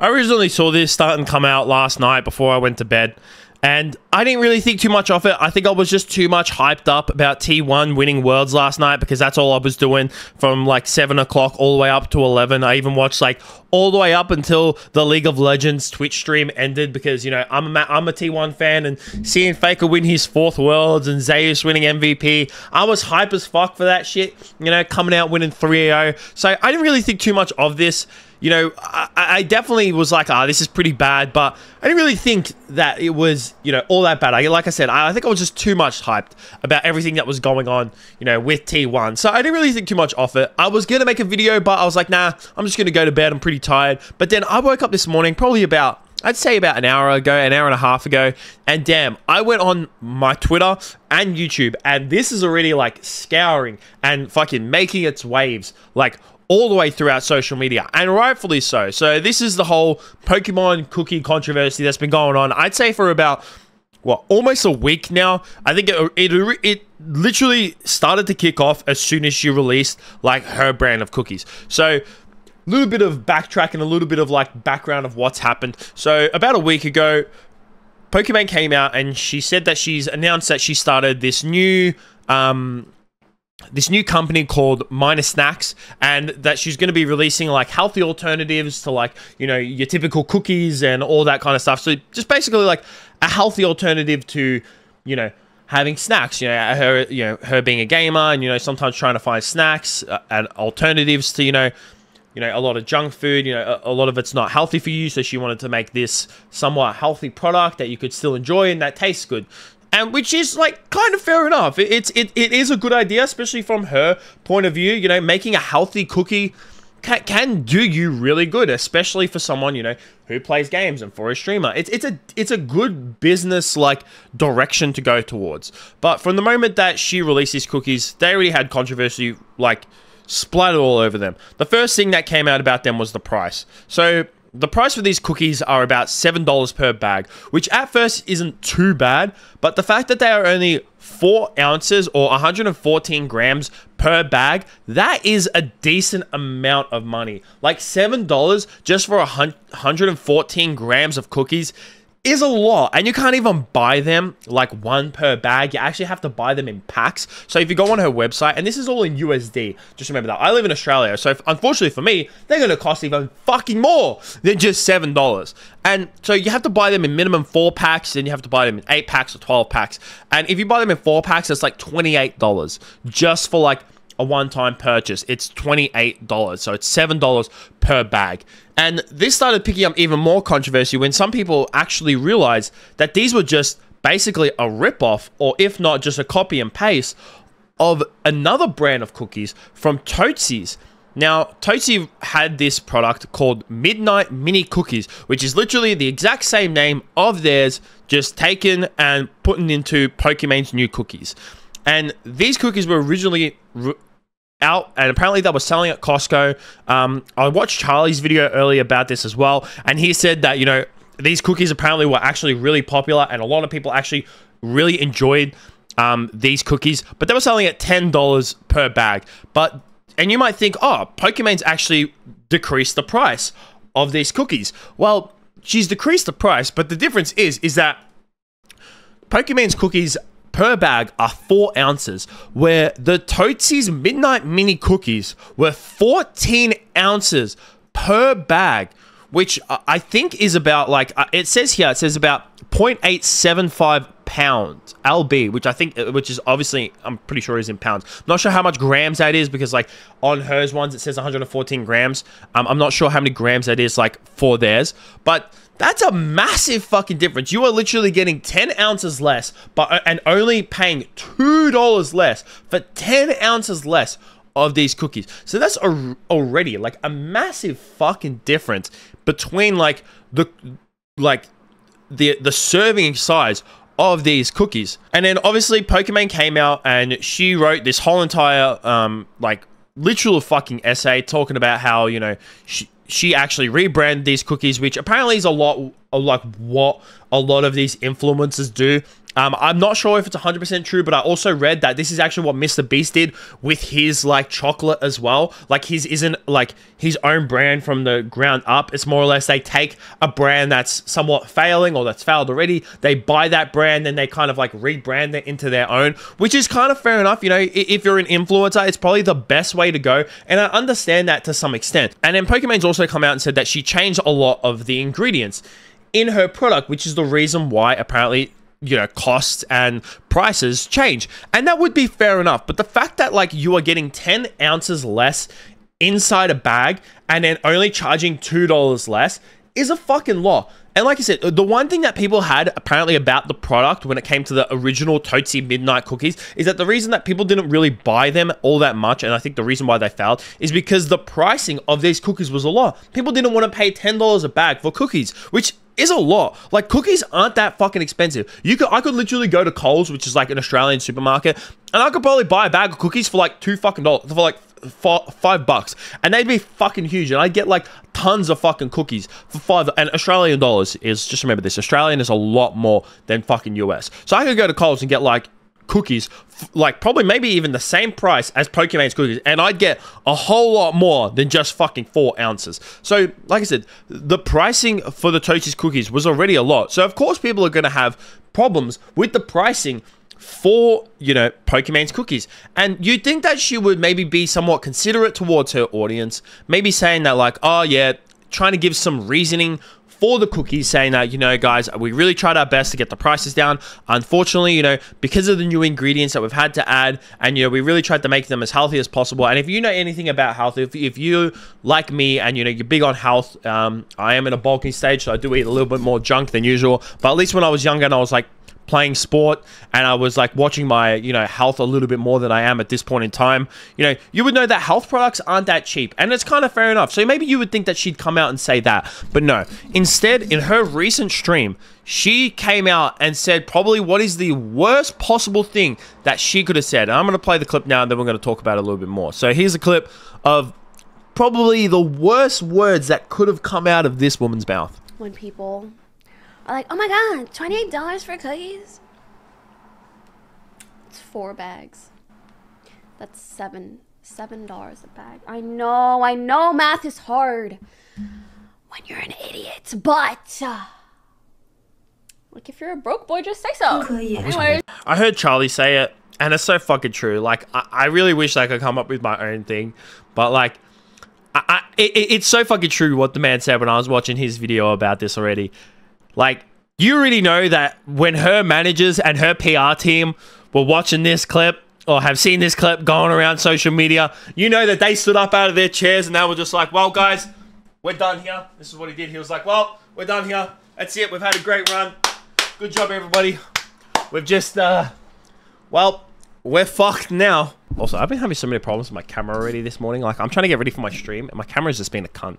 I originally saw this starting to come out last night before I went to bed. And I didn't really think too much of it. I think I was just too much hyped up about T1 winning worlds last night because that's all I was doing from like 7 o'clock all the way up to 11. I even watched like all the way up until the League of Legends Twitch stream ended because, you know, I'm a, I'm a T1 fan and seeing Faker win his fourth worlds and Zeus winning MVP, I was hype as fuck for that shit, you know, coming out winning 3 0. So I didn't really think too much of this you know, I, I, definitely was like, ah, oh, this is pretty bad, but I didn't really think that it was, you know, all that bad. I, like I said, I, I think I was just too much hyped about everything that was going on, you know, with T1. So I didn't really think too much of it. I was going to make a video, but I was like, nah, I'm just going to go to bed. I'm pretty tired. But then I woke up this morning, probably about I'd say about an hour ago, an hour and a half ago, and damn, I went on my Twitter and YouTube, and this is already like scouring and fucking making its waves. Like all the way throughout social media, and rightfully so. So this is the whole Pokimane cookie controversy that's been going on. I'd say for about what almost a week now. I think it, it it literally started to kick off as soon as she released like her brand of cookies. So a little bit of backtrack and a little bit of like background of what's happened. So about a week ago, Pokimane came out and she said that she's announced that she started this new um this new company called Myna Snacks, and that she's going to be releasing like healthy alternatives to like you know your typical cookies and all that kind of stuff. So just basically like a healthy alternative to you know having snacks. You know her you know her being a gamer and you know sometimes trying to find snacks uh, and alternatives to you know you know a lot of junk food. You know a, a lot of it's not healthy for you, so she wanted to make this somewhat healthy product that you could still enjoy and that tastes good and which is like kind of fair enough. It, it's it, it is a good idea, especially from her point of view. You know, making a healthy cookie can, can do you really good, especially for someone you know who plays games and for a streamer. It's it's a it's a good business like direction to go towards. But from the moment that she released these cookies, they already had controversy like splattered all over them. The first thing that came out about them was the price. So the price for these cookies are about $7 per bag, which at first isn't too bad, but the fact that they are only 4 ounces or 114 grams per bag, that is a decent amount of money. Like $7 just for 114 grams of cookies is a lot and you can't even buy them like one per bag. You actually have to buy them in packs. So if you go on her website and this is all in usd just remember that. I live in australia so if, unfortunately for me they're going to cost even fucking more than just seven dollars. And so you have to buy them in minimum four packs then you have to buy them in eight packs or 12 packs. And if you buy them in four packs it's like $28 just for like a one-time purchase. It's $28, so it's $7 per bag. And this started picking up even more controversy when some people actually realized that these were just basically a rip-off, or if not just a copy and paste of another brand of cookies from Tootsie. Now, Tootsie had this product called Midnight Mini Cookies, which is literally the exact same name of theirs, just taken and put into Pokimane's new cookies. And these cookies were originally out and apparently they were selling at Costco. Um, I watched Charlie's video earlier about this as well, and he said that you know these cookies apparently were actually really popular, and a lot of people actually really enjoyed um, these cookies, but they were selling at ten dollars per bag. But and you might think, oh, Pokimane's actually decreased the price of these cookies. Well, she's decreased the price, but the difference is is that Pokimane's cookies per bag are four ounces, where the Tootsie's Midnight Mini Cookies were 14 ounces per bag, which I think is about like, uh, it says here, it says about 0.875 pounds lb which i think uh, which is obviously i'm pretty sure is in pounds. Not sure how much grams that is because like on hers ones it says 114 grams. Um, i'm not sure how many grams that is like for theirs. But that's a massive fucking difference. You are literally getting 10 ounces less, but uh, and only paying $2 less for 10 ounces less of these cookies. So that's a, already like a massive fucking difference between like the like the the serving size of these cookies. And then obviously Pokimane came out and she wrote this whole entire um like literal fucking essay talking about how, you know, she she actually rebranded these cookies, which apparently is a lot of like what a lot of these influencers do. Um, I'm not sure if it's 100% true, but I also read that this is actually what Mr. Beast did with his like chocolate as well. Like his isn't like his own brand from the ground up. It's more or less they take a brand that's somewhat failing or that's failed already. They buy that brand, then they kind of like rebrand it into their own, which is kind of fair enough. You know, if you're an influencer, it's probably the best way to go. And I understand that to some extent. And then Pokimane's also come out and said that she changed a lot of the ingredients in her product, which is the reason why apparently you know costs and prices change. And that would be fair enough. But the fact that like you are getting 10 ounces less inside a bag and then only charging two dollars less is a fucking law and like I said, the one thing that people had apparently about the product when it came to the original Tootsie Midnight cookies is that the reason that people didn't really buy them all that much, and I think the reason why they failed, is because the pricing of these cookies was a lot. People didn't want to pay $10 a bag for cookies, which is a lot. Like cookies aren't that fucking expensive. You could I could literally go to Coles, which is like an Australian supermarket, and I could probably buy a bag of cookies for like two fucking dollars for like five bucks, and they'd be fucking huge, and I'd get like tons of fucking cookies for five. And Australian dollars is just remember this: Australian is a lot more than fucking US. So I could go to Coles and get like cookies, like probably maybe even the same price as Pokimane's cookies, and I'd get a whole lot more than just fucking four ounces. So, like I said, the pricing for the Tootie's cookies was already a lot. So, of course, people are going to have problems with the pricing for, you know, Pokimane's cookies. And you'd think that she would maybe be somewhat considerate towards her audience, maybe saying that, like, oh, yeah, trying to give some reasoning for the cookies saying that, you know, guys, we really tried our best to get the prices down. Unfortunately, you know, because of the new ingredients that we've had to add, and, you know, we really tried to make them as healthy as possible. And if you know anything about health, if, if you, like me, and, you know, you're big on health, um, I am in a bulking stage, so I do eat a little bit more junk than usual. But at least when I was younger and I was like, playing sport and I was like watching my, you know, health a little bit more than I am at this point in time, you know, you would know that health products aren't that cheap. And it's kind of fair enough. So maybe you would think that she'd come out and say that. But no. Instead, in her recent stream, she came out and said probably what is the worst possible thing that she could have said. And I'm going to play the clip now and then we're going to talk about it a little bit more. So here's a clip of probably the worst words that could have come out of this woman's mouth. When people are like, oh my god, $28 for cookies? It's four bags. That's seven, seven dollars a bag. I know, I know math is hard when you're an idiot, but uh, like if you're a broke boy, just say so. Anyways. I heard Charlie say it, and it's so fucking true. Like, I, I really wish I could come up with my own thing, but like, I, I it, it's so fucking true what the man said when I was watching his video about this already. Like, you already know that when her managers and her PR team were watching this clip or have seen this clip going around social media, you know that they stood up out of their chairs and they were just like, well, guys, we're done here. This is what he did. He was like, well, we're done here. That's it. We've had a great run. Good job, everybody. We've just, uh, well, we're fucked now. Also, I've been having so many problems with my camera already this morning. Like, I'm trying to get ready for my stream, and my camera's just been a cunt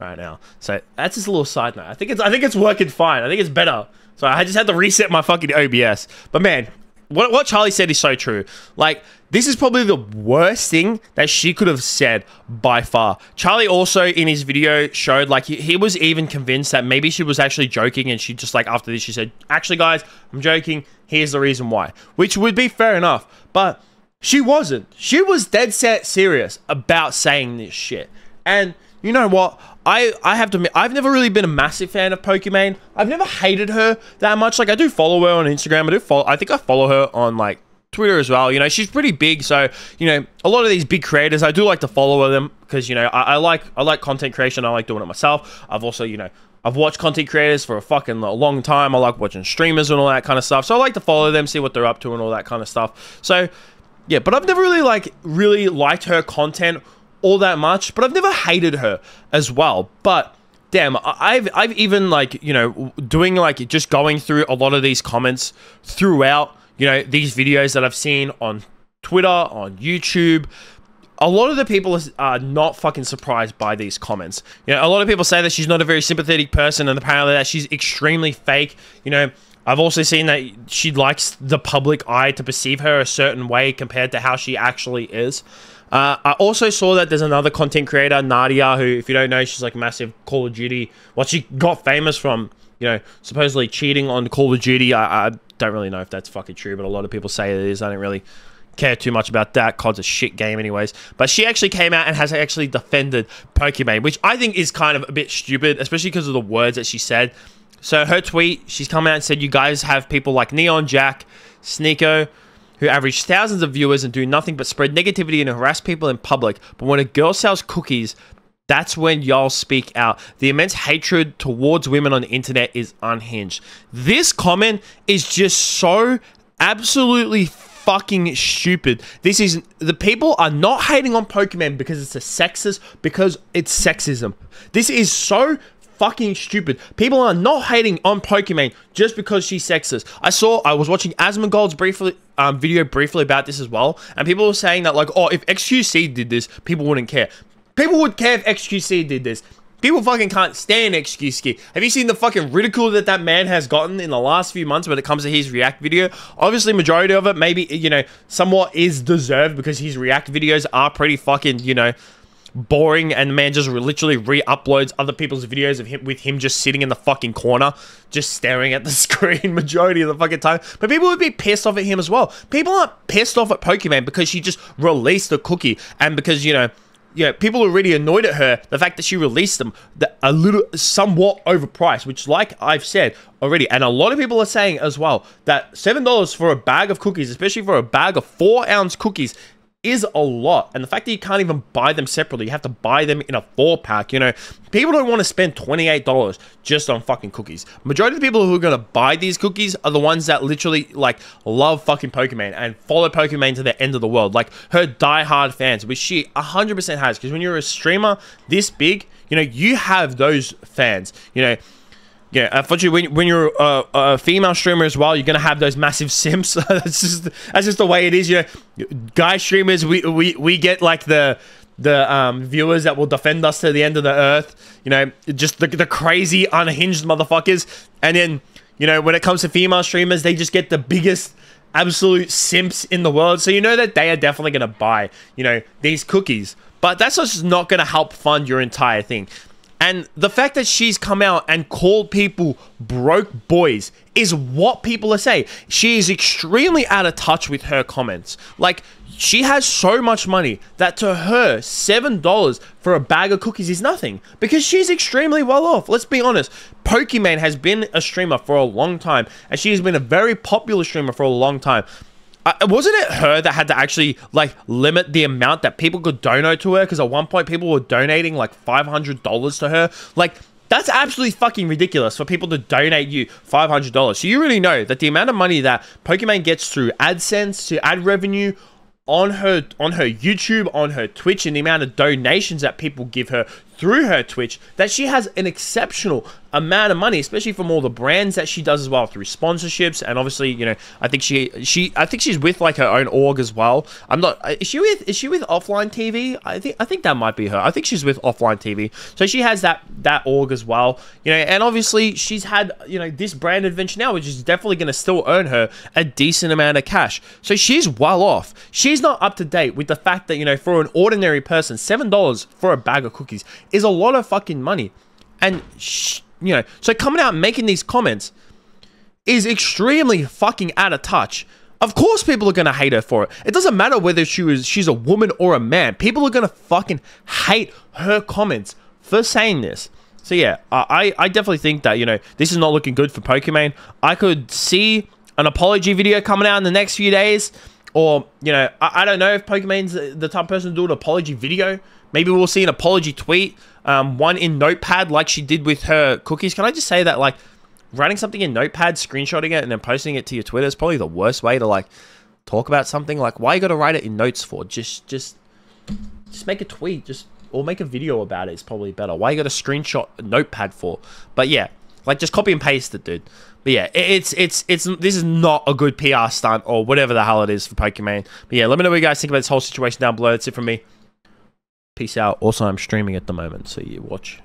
right now. So that's just a little side note. I think it's I think it's working fine. I think it's better. So I just had to reset my fucking OBS. But man, what what Charlie said is so true. Like this is probably the worst thing that she could have said by far. Charlie also in his video showed like he, he was even convinced that maybe she was actually joking and she just like after this she said, "Actually guys, I'm joking. Here's the reason why." Which would be fair enough. But she wasn't. She was dead set serious about saying this shit. And you know what? I, I have to admit, I've never really been a massive fan of Pokimane. I've never hated her that much. Like, I do follow her on Instagram. I do follow, I think I follow her on, like, Twitter as well. You know, she's pretty big. So, you know, a lot of these big creators, I do like to follow them because, you know, I, I like, I like content creation. I like doing it myself. I've also, you know, I've watched content creators for a fucking long time. I like watching streamers and all that kind of stuff. So I like to follow them, see what they're up to and all that kind of stuff. So, yeah, but I've never really, like, really liked her content all that much, but I've never hated her as well. But damn, I've I've even like you know doing like just going through a lot of these comments throughout you know these videos that I've seen on Twitter, on YouTube. A lot of the people are not fucking surprised by these comments. You know, a lot of people say that she's not a very sympathetic person, and apparently that she's extremely fake. You know, I've also seen that she likes the public eye to perceive her a certain way compared to how she actually is. Uh, I also saw that there's another content creator, Nadia, who, if you don't know, she's like massive Call of Duty. What she got famous from, you know, supposedly cheating on Call of Duty. I, I don't really know if that's fucking true, but a lot of people say it is. I don't really care too much about that. COD's a shit game, anyways. But she actually came out and has actually defended Pokimane, which I think is kind of a bit stupid, especially because of the words that she said. So her tweet, she's come out and said, "You guys have people like Neon Jack, Sneako." Who average thousands of viewers and do nothing but spread negativity and harass people in public. But when a girl sells cookies, that's when y'all speak out. The immense hatred towards women on the internet is unhinged. This comment is just so absolutely fucking stupid. This is the people are not hating on Pokimane because it's a sexist because it's sexism. This is so fucking stupid. People are not hating on Pokimane just because she's sexist. I saw I was watching Asmongold's briefly um, video briefly about this as well, and people were saying that like, oh, if XQC did this, people wouldn't care. People would care if XQC did this. People fucking can't stand XQC. Have you seen the fucking ridicule that that man has gotten in the last few months when it comes to his React video? Obviously, majority of it maybe, you know, somewhat is deserved because his React videos are pretty fucking, you know, boring and the man just literally re-uploads other people's videos of him with him just sitting in the fucking corner just staring at the screen majority of the fucking time but people would be pissed off at him as well people aren't pissed off at pokimane because she just released a cookie and because you know yeah, people are really annoyed at her. The fact that she released them, that a little, somewhat overpriced, which, like I've said already, and a lot of people are saying as well that seven dollars for a bag of cookies, especially for a bag of four ounce cookies, is a lot. And the fact that you can't even buy them separately, you have to buy them in a four pack. You know, people don't want to spend $28 just on fucking cookies. Majority of the people who are going to buy these cookies are the ones that literally like love fucking Pokimane and follow Pokimane to the end of the world. Like her die-hard fans, which she 100% has. Because when you're a streamer this big, you know, you have those fans. You know, yeah, unfortunately, when, when you're a, a, female streamer as well, you're gonna have those massive simps. that's just that's just the way it is. You know, guy streamers, we we we get like the the um, viewers that will defend us to the end of the earth. You know, just the the crazy unhinged motherfuckers. And then you know, when it comes to female streamers, they just get the biggest absolute simps in the world. So you know that they are definitely gonna buy you know these cookies. But that's just not gonna help fund your entire thing. And the fact that she's come out and called people broke boys is what people are saying. She is extremely out of touch with her comments. Like, she has so much money that to her, $7 for a bag of cookies is nothing because she's extremely well off. Let's be honest. Pokimane has been a streamer for a long time and she has been a very popular streamer for a long time. Uh, wasn't it her that had to actually like limit the amount that people could donate to her? Because at one point people were donating like five hundred dollars to her. Like that's absolutely fucking ridiculous for people to donate you five hundred dollars. So you really know that the amount of money that Pokimane gets through AdSense to ad revenue on her on her YouTube, on her Twitch, and the amount of donations that people give her through her Twitch, that she has an exceptional amount of money, especially from all the brands that she does as well through sponsorships. And obviously, you know, I think she she I think she's with like her own org as well. I'm not is she with is she with offline TV? I think I think that might be her. I think she's with offline TV. So she has that that org as well. You know, and obviously she's had, you know, this brand adventure now, which is definitely gonna still earn her a decent amount of cash. So she's well off. She's not up to date with the fact that, you know, for an ordinary person, seven dollars for a bag of cookies is a lot of fucking money. And you know, so coming out making these comments is extremely fucking out of touch. Of course, people are gonna hate her for it. It doesn't matter whether she was she's a woman or a man. People are gonna fucking hate her comments for saying this. So yeah, I I definitely think that you know this is not looking good for Pokimane. I could see an apology video coming out in the next few days, or you know I, I don't know if Pokimane's the type of person to do an apology video. Maybe we'll see an apology tweet um, one in Notepad like she did with her cookies. Can I just say that like writing something in Notepad, screenshotting it, and then posting it to your Twitter is probably the worst way to like talk about something. Like, why you got to write it in notes for? Just, just, just make a tweet. Just or make a video about it. It's probably better. Why you got a screenshot Notepad for? But yeah, like just copy and paste it, dude. But yeah, it's it's it's this is not a good PR stunt or whatever the hell it is for Pokimane. But yeah, let me know what you guys think about this whole situation down below. That's it from me. Peace out. Also, I'm streaming at the moment, so you watch.